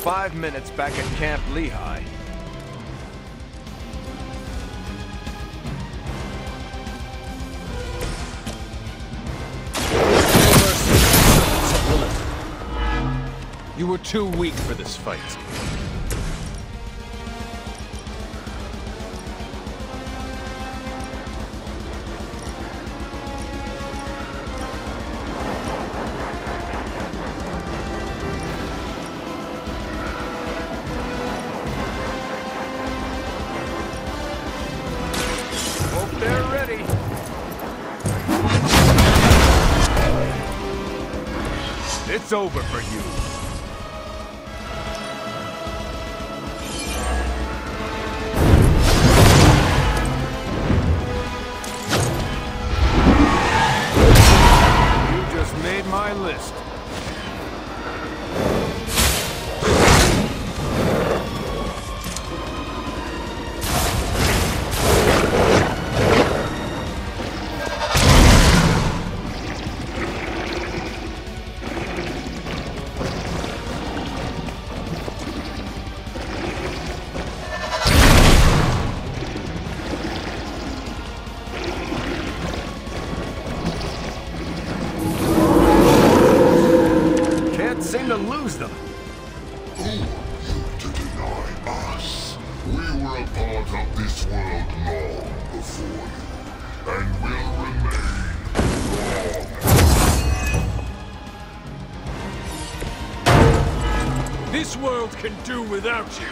five minutes back at Camp Lehigh. You were too weak for this fight. It's over for can do without you.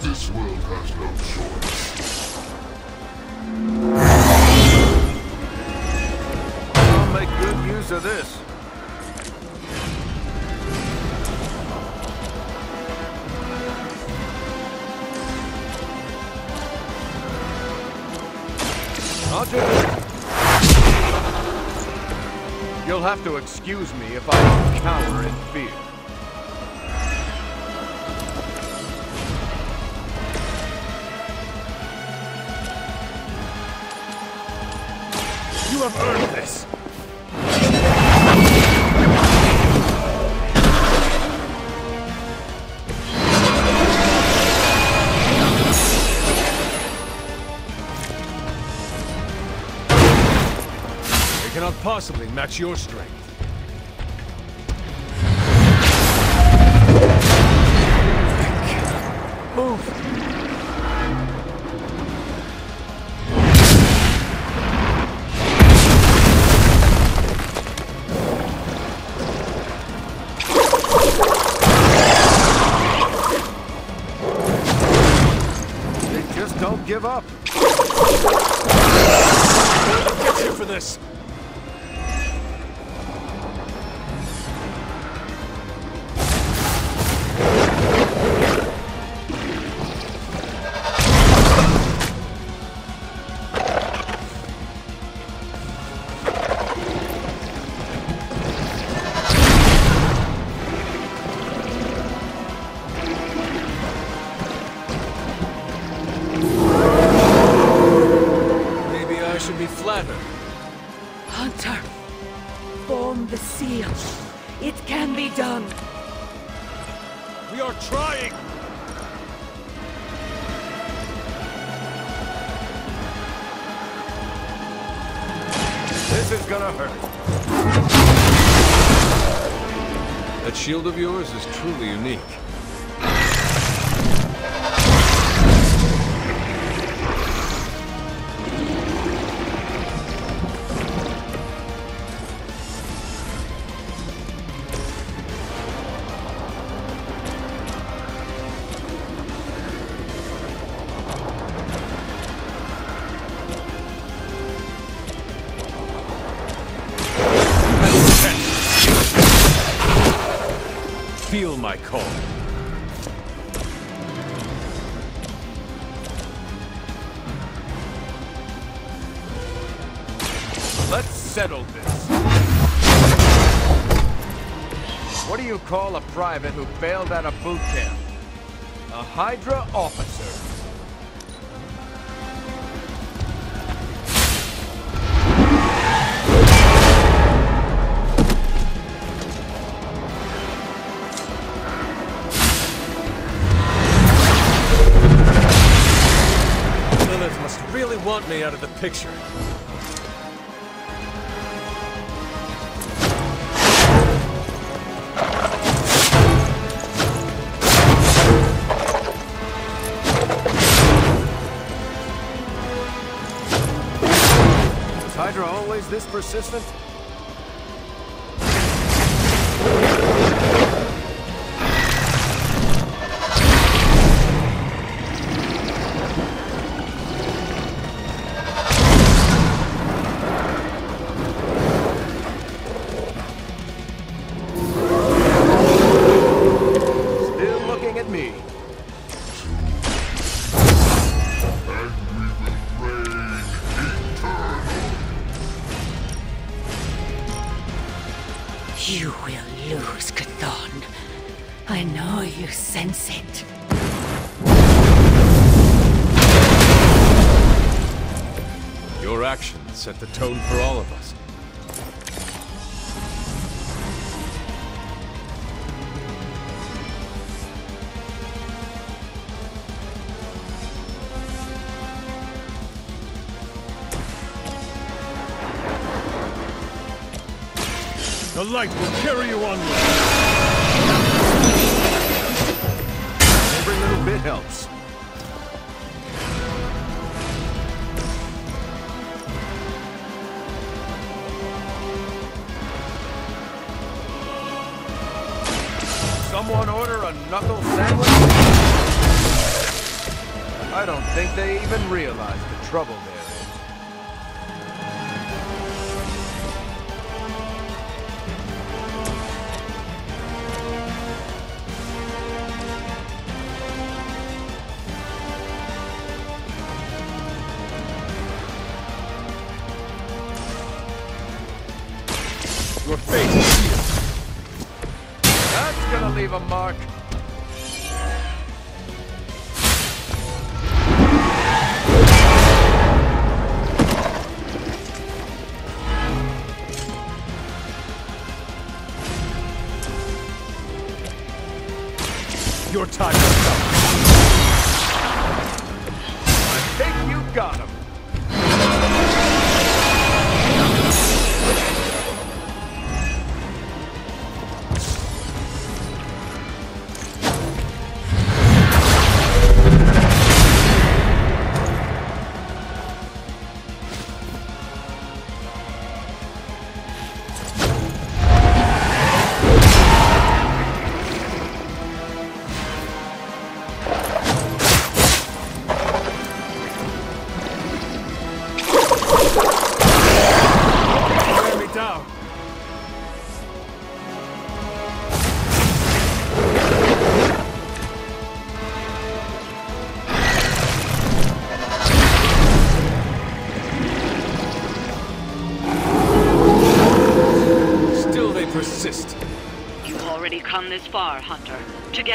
This world has no choice. I'll make good use of this. Do. You'll have to excuse me if I cower in fear. Have earned this. Cannot possibly match your strength. Give up. This is gonna hurt. That shield of yours is truly unique. private who failed at a boot camp. A Hydra officer. Lilith must really want me out of the picture. This persistent? Set the tone for all of us. The light will carry you onward. Think they even realize the trouble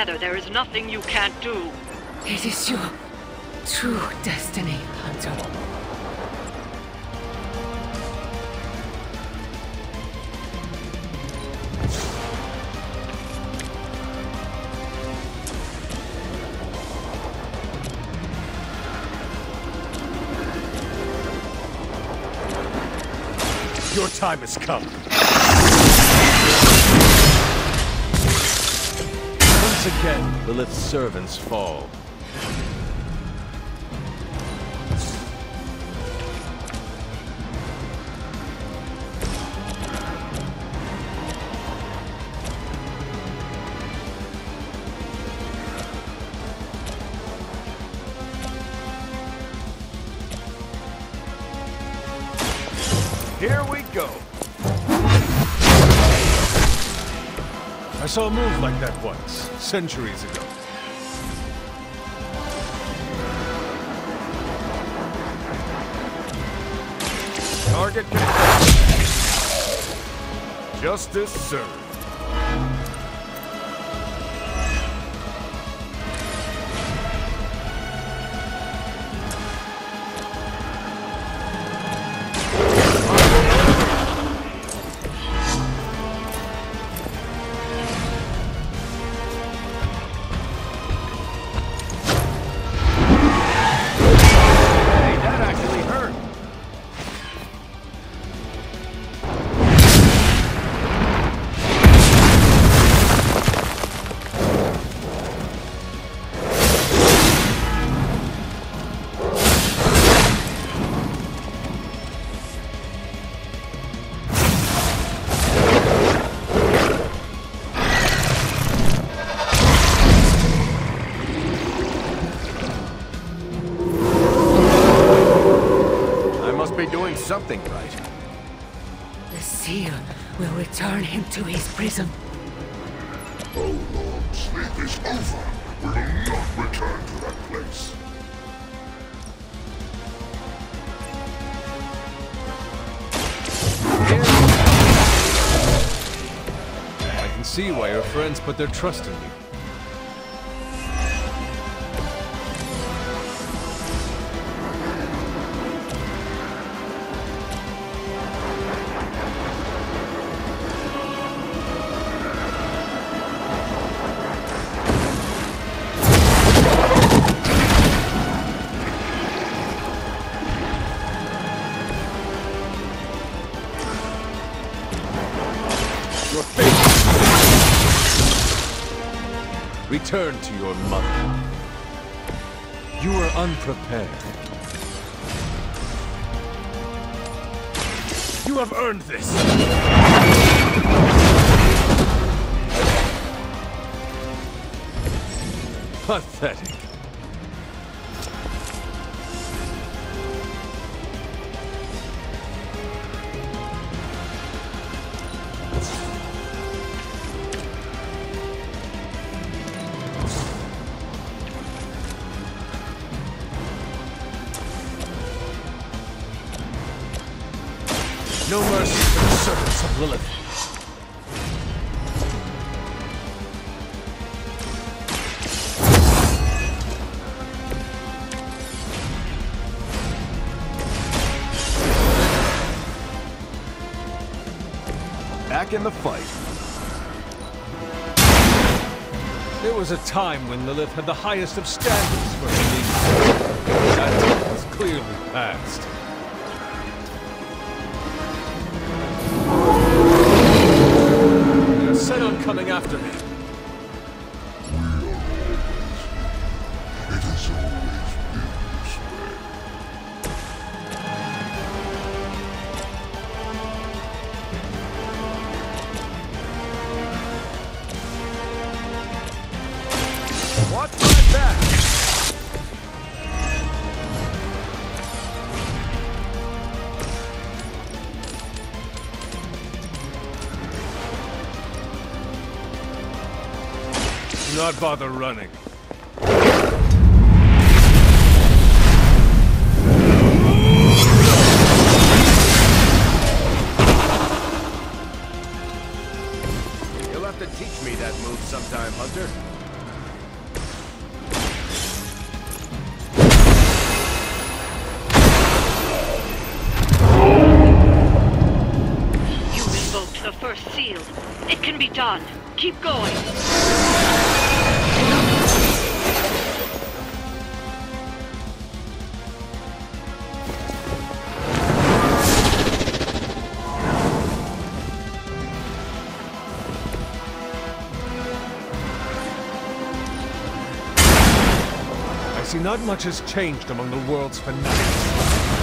Together, there is nothing you can't do. It is your true destiny, Hunter. Your time has come. Again, Lilith's servants fall. I saw a move like that once, centuries ago. Target. Justice served. Your friends put their Return to your mother. You are unprepared. You have earned this. Pathetic. In the fight. There was a time when Lilith had the highest of standards for her leaders. That time is clearly past. You're set on coming after me. Do not bother running. See not much has changed among the world's fanatics.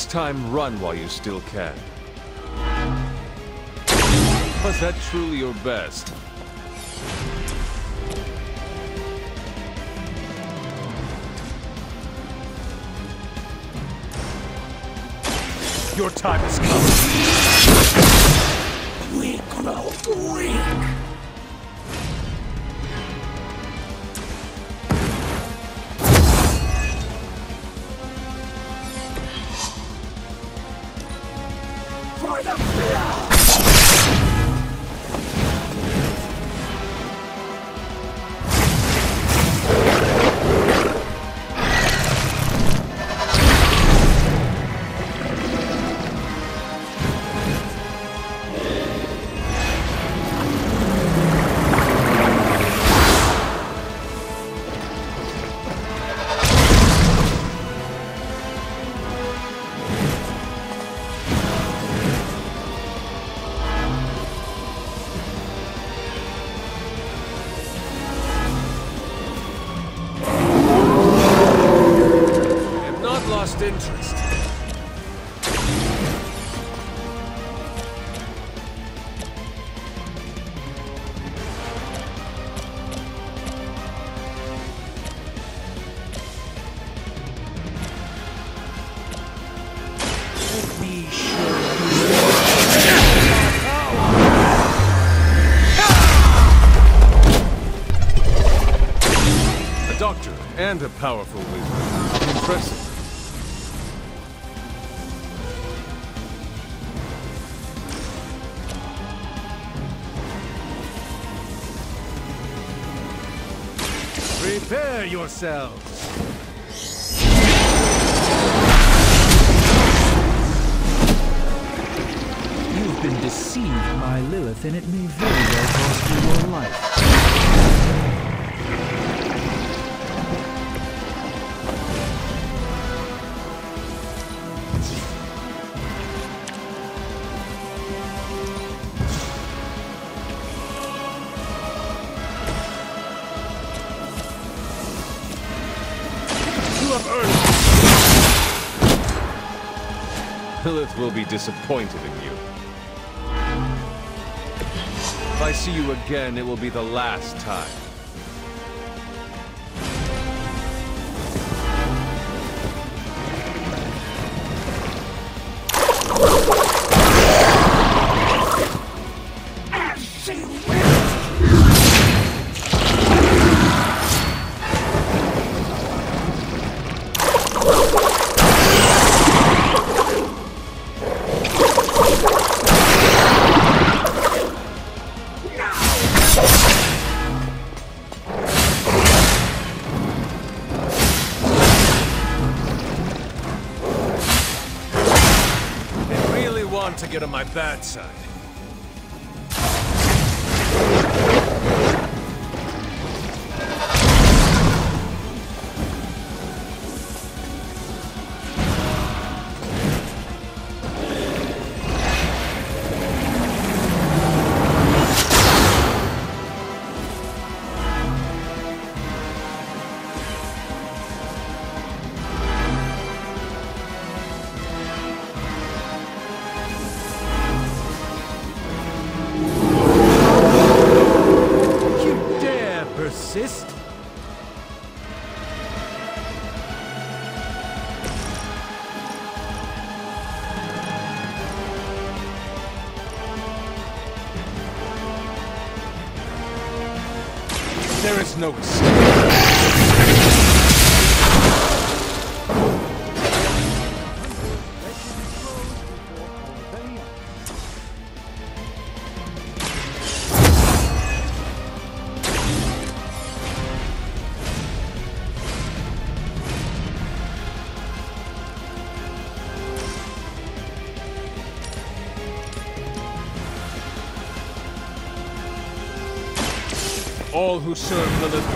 Next time, run while you still can. Was that truly your best? Your time has come. Weak, no, weak. Yourselves! Disappointed in you. If I see you again, it will be the last time. Bad side. There is no escape. Who serve Lilith will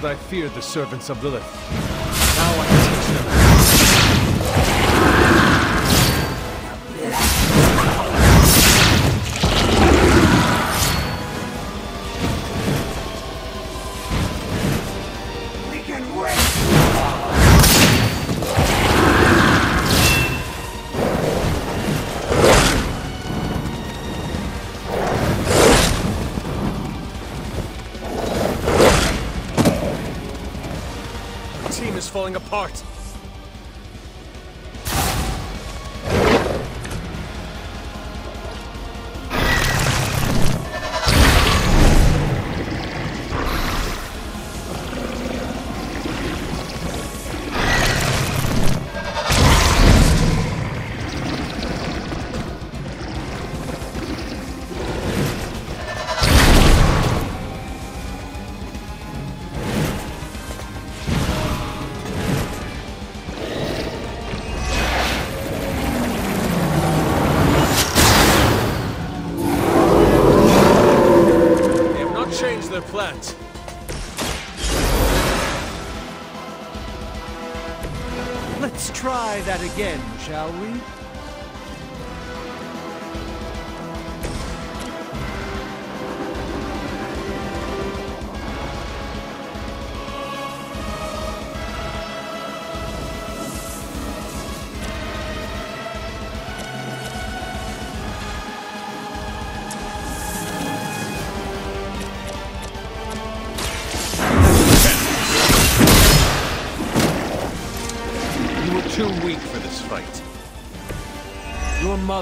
child, I feared the servants of Lilith. Is falling apart. Again, shall we?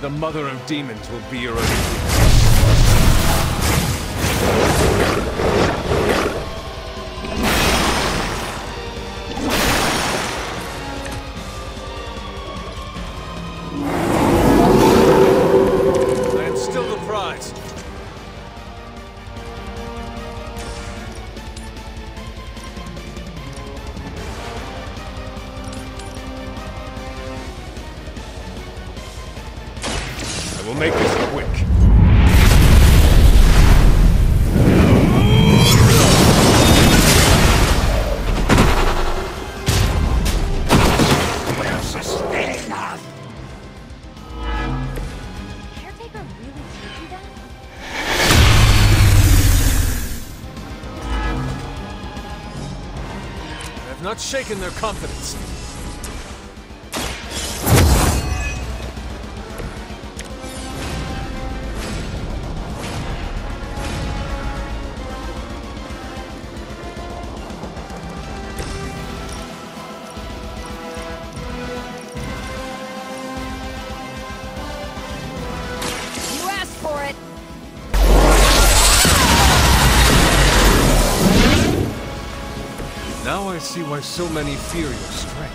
the mother of demons will be your own. shaken their confidence. Now I see why so many fear your strength.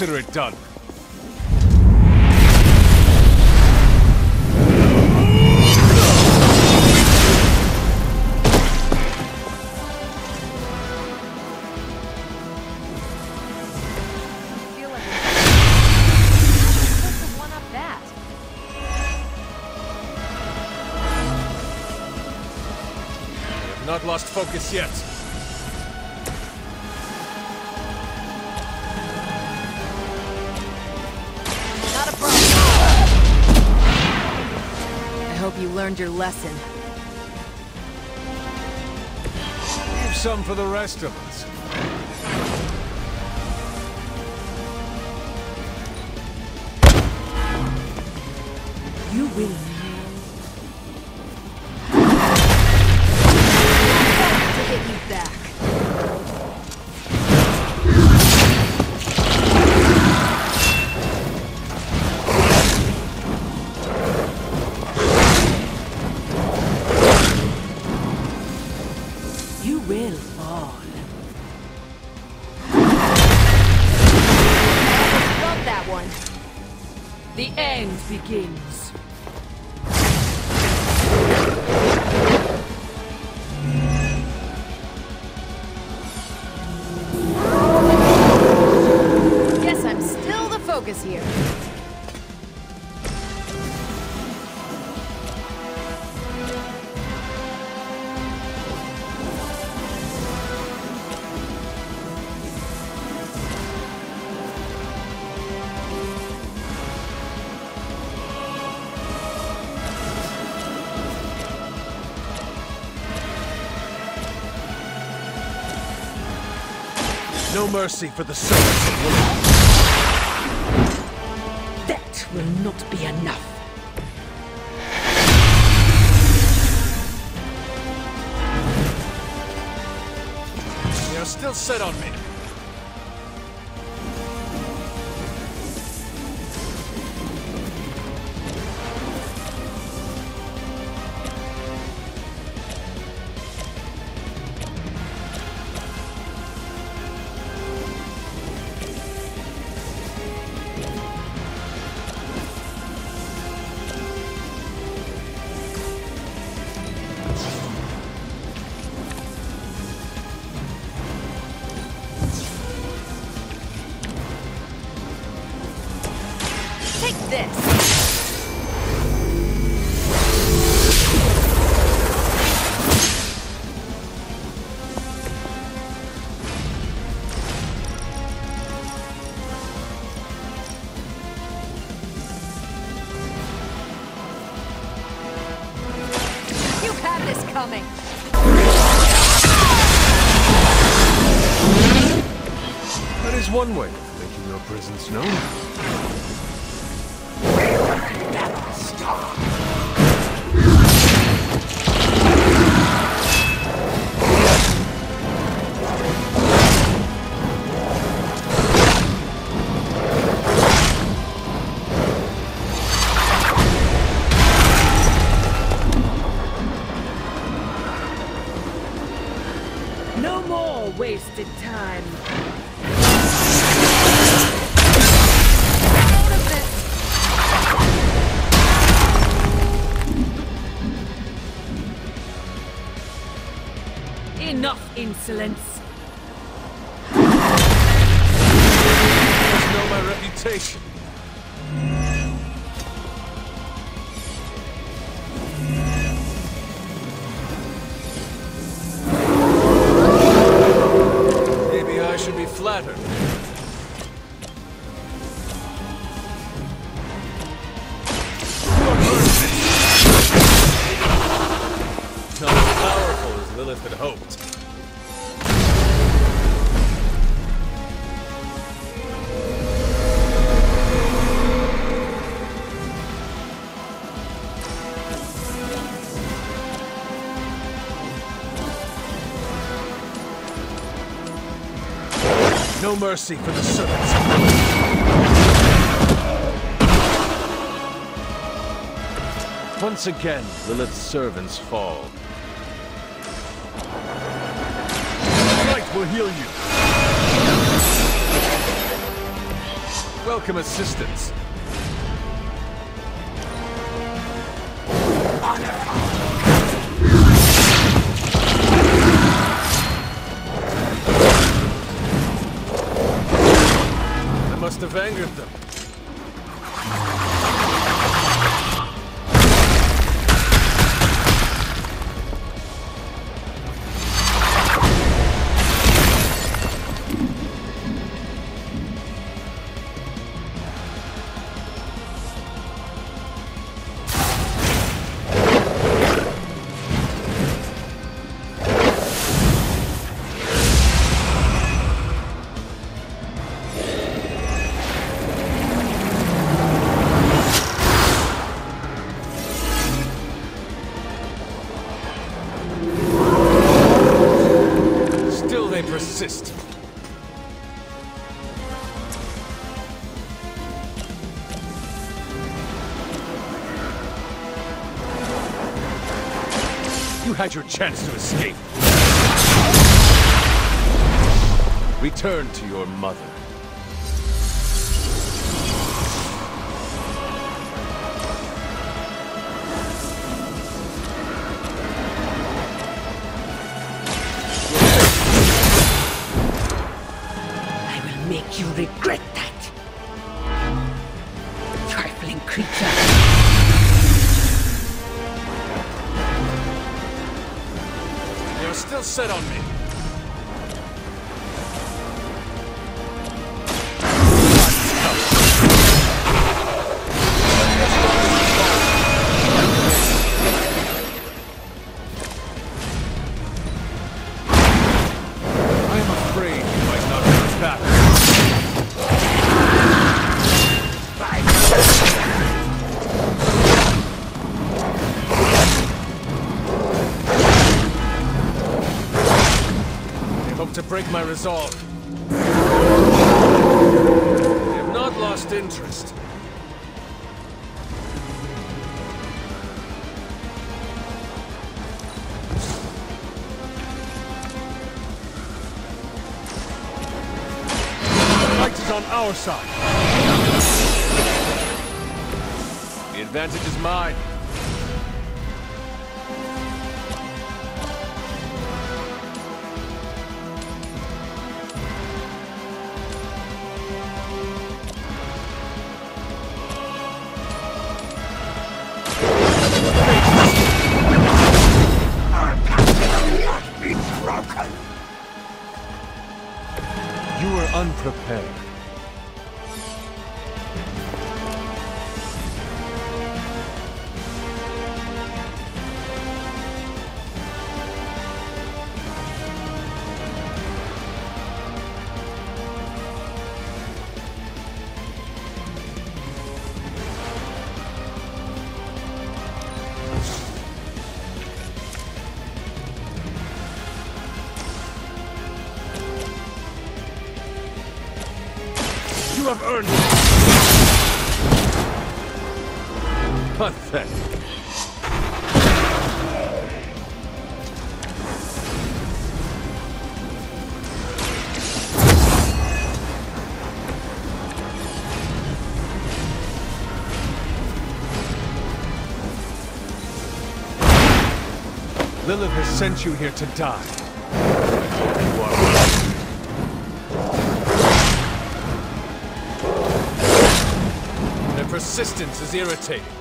Consider it done. Not lost focus yet. Learned your lesson. Leave some for the rest of us. Mercy for the servants of Lilith. That will not be enough. They are still set on me. Had this coming. That is one way No mercy for the servants. Once again, Lilith's servants fall. Light will heal you. Welcome assistance. I must have them. Had your chance to escape. Return to your mother. I will make you regret that. Trifling creature. Set on me. Break my resolve. I have not lost interest. Fight is on our side. The advantage is mine. Have earned it. Pathetic. Lilith has sent you here to die. Persistence is irritating.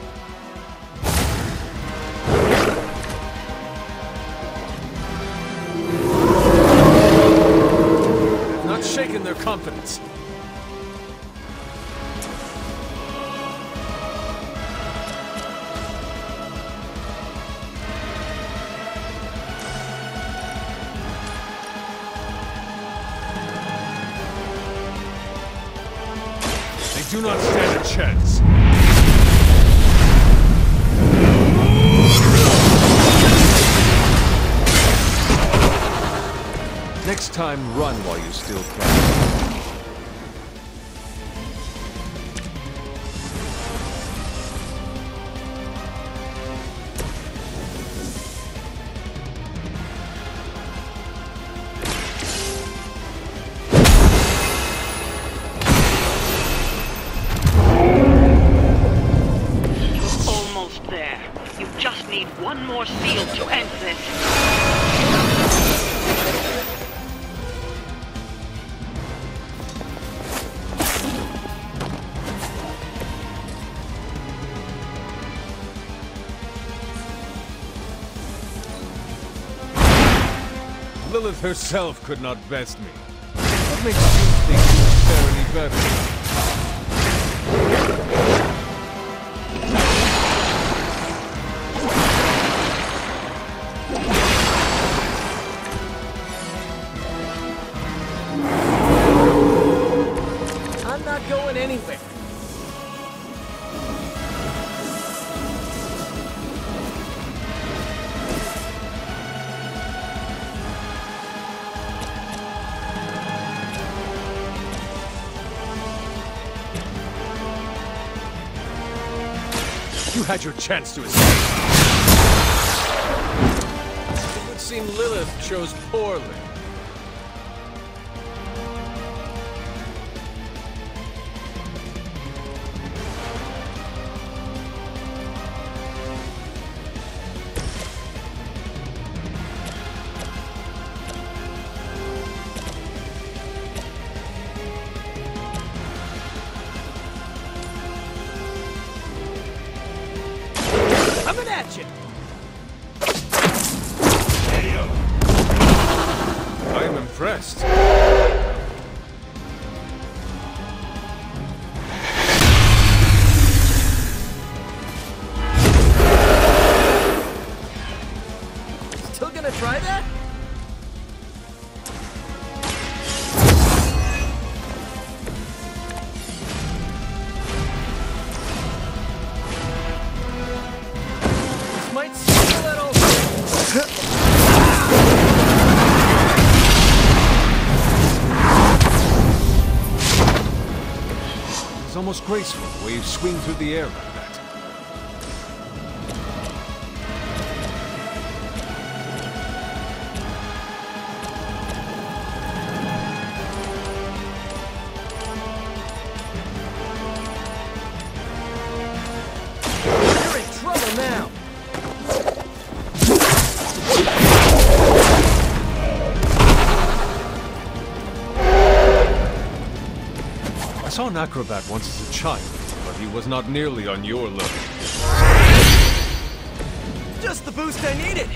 Time, run while you still can. Lilith herself could not best me. What makes you think you will fare any better? Had your chance to escape. It would seem Lilith chose poorly. Almost graceful. You swing through the air acrobat once as a child, but he was not nearly on your level. Just the boost I needed.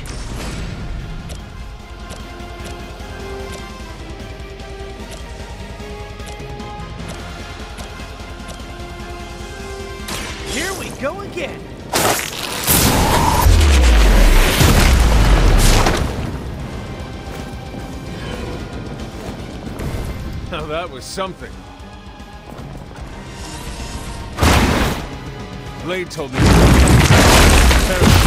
Here we go again. Now that was something. Blade told me.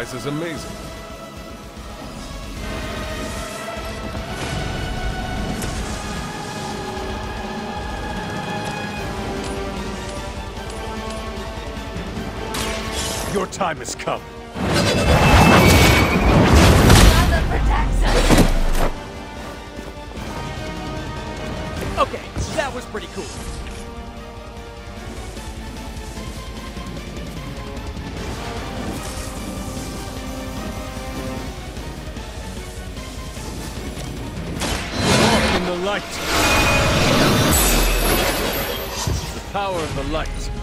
price is amazing. Your time has come. light. The power of the light.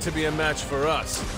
to be a match for us.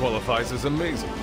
qualifies as amazing.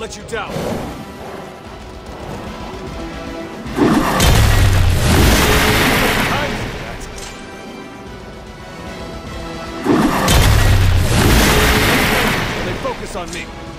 let you down. They focus on me.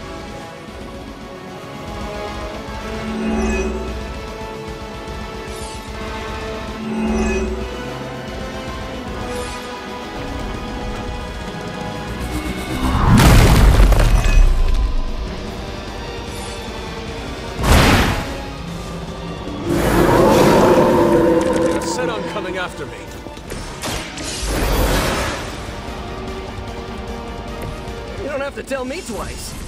me twice.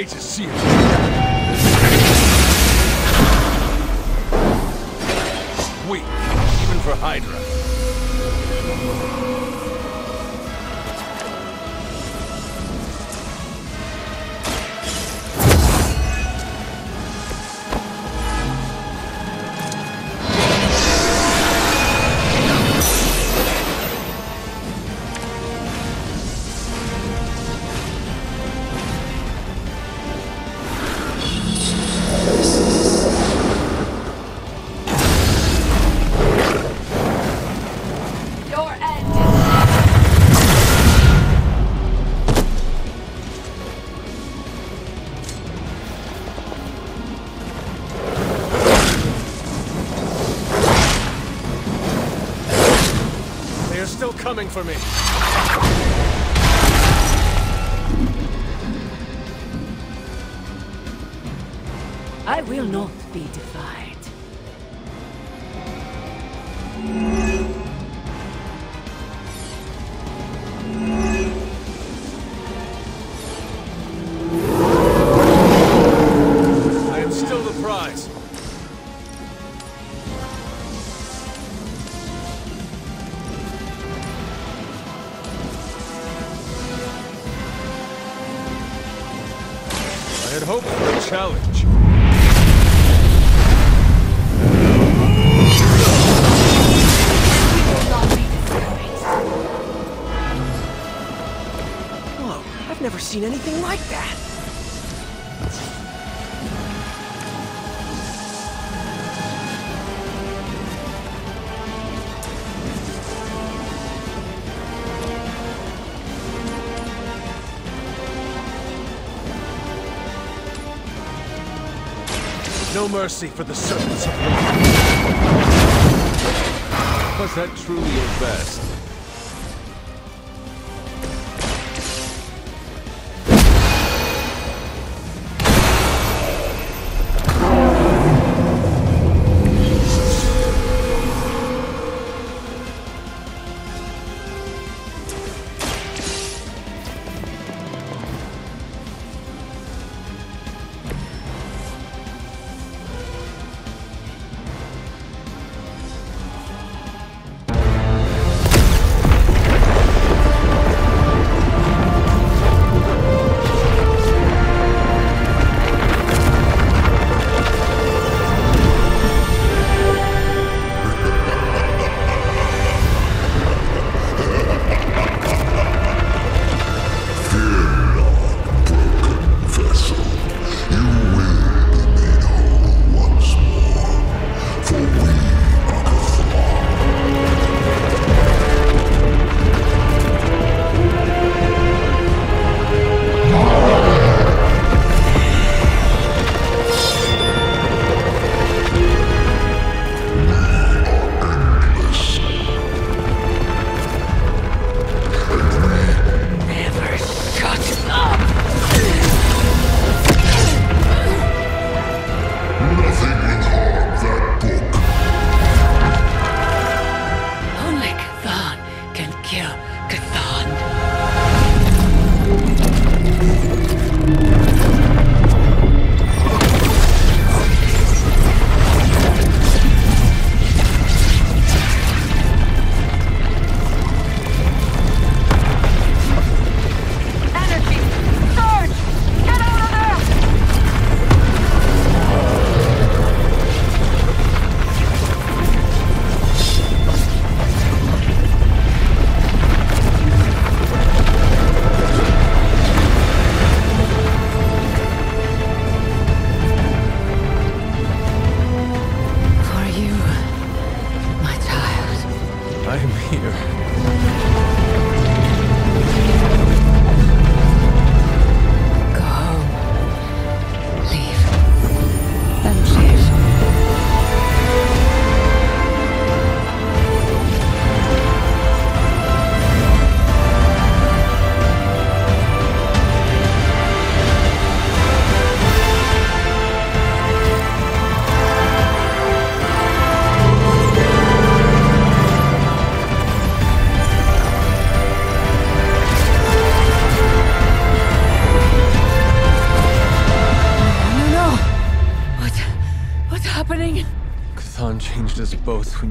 great to see you. coming for me. no mercy for the servants of law. Was that truly your best?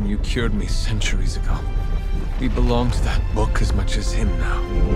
You cured me centuries ago. We belong to that book as much as him now.